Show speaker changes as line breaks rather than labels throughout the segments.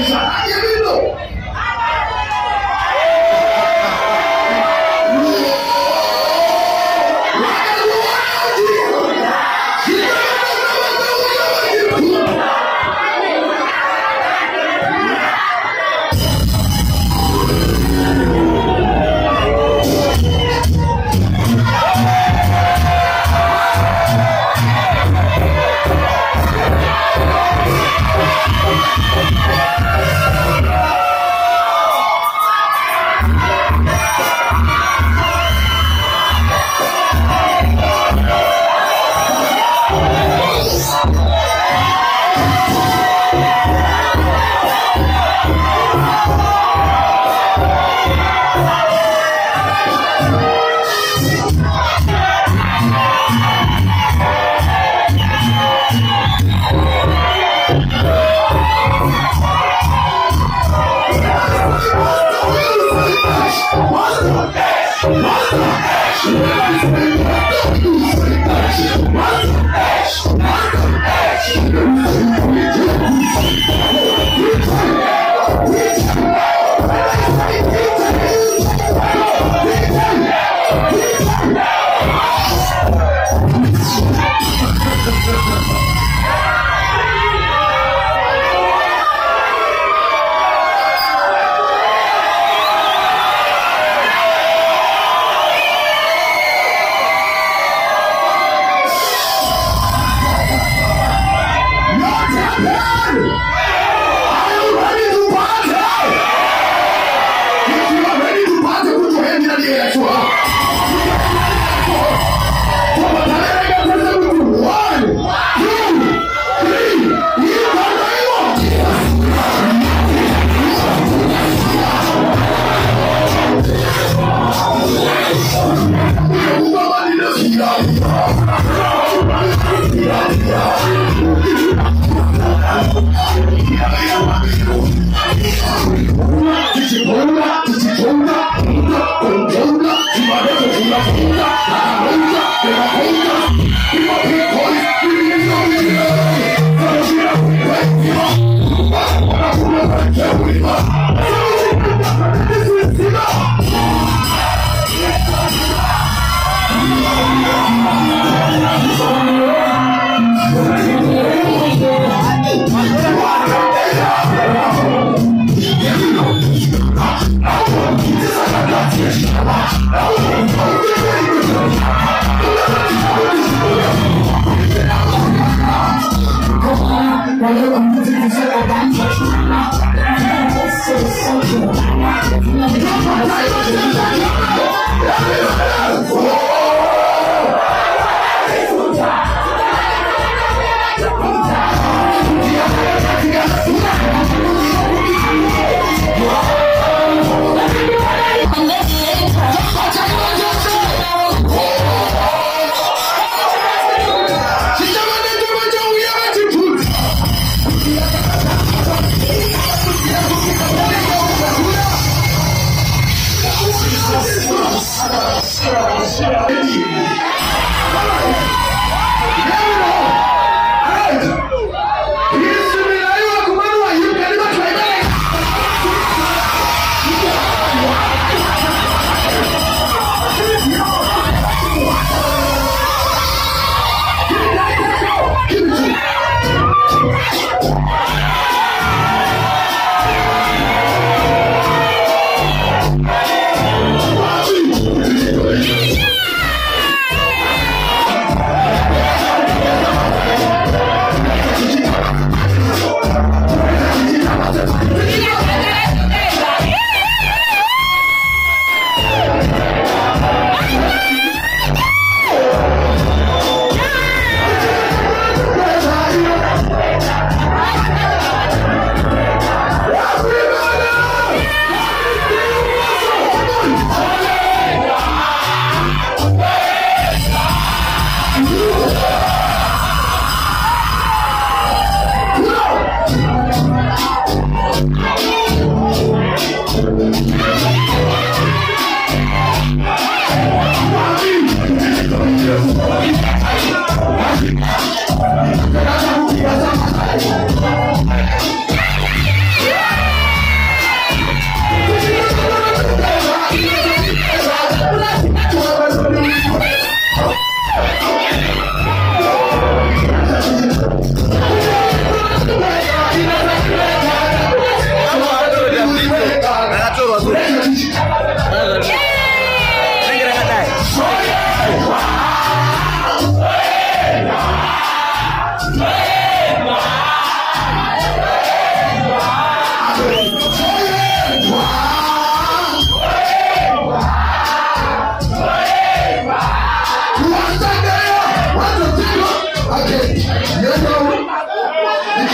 ushakaje mno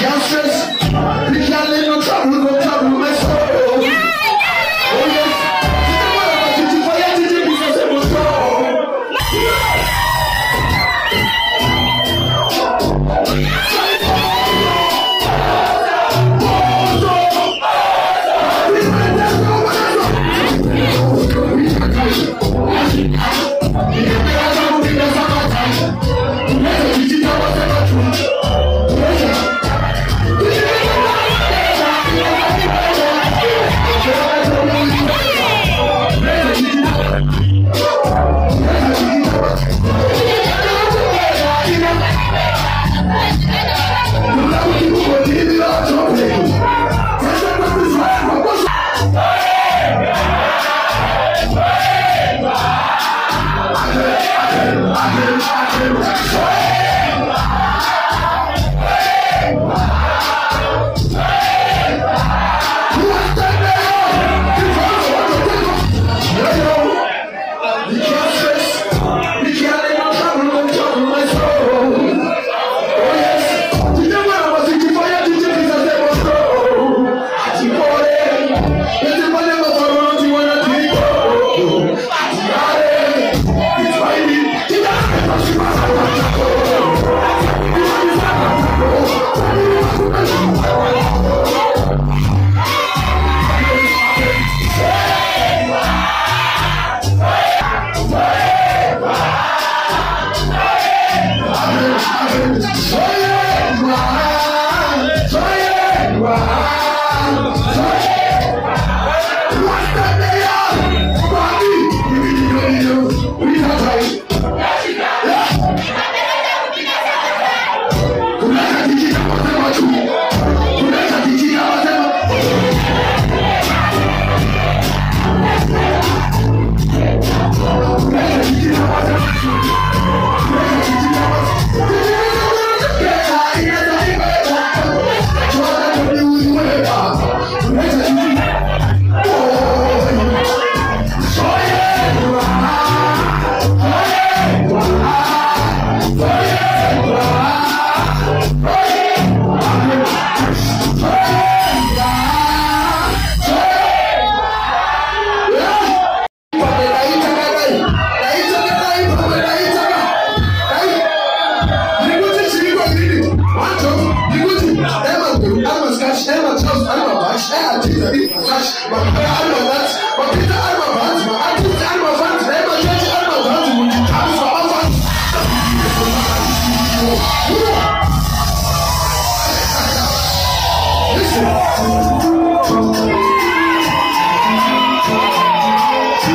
Demonstrate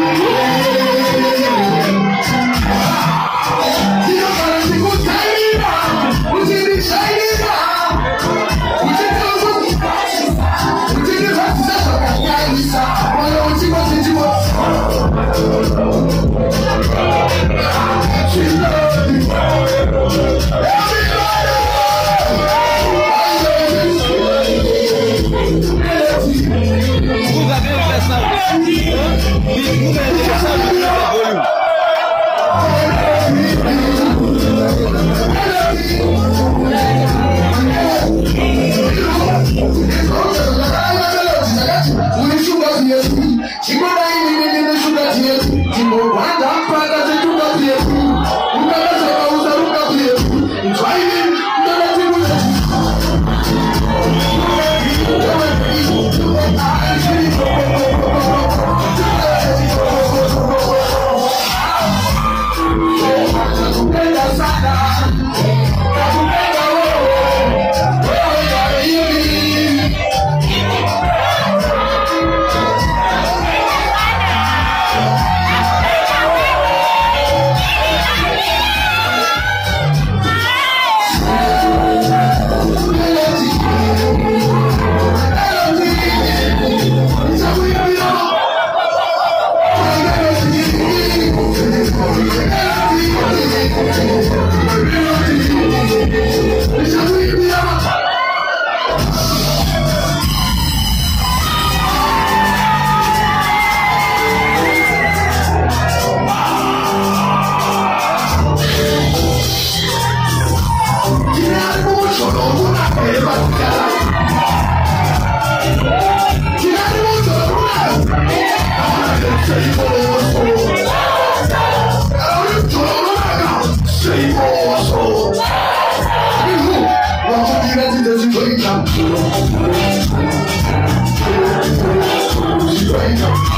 avez Osana. sueño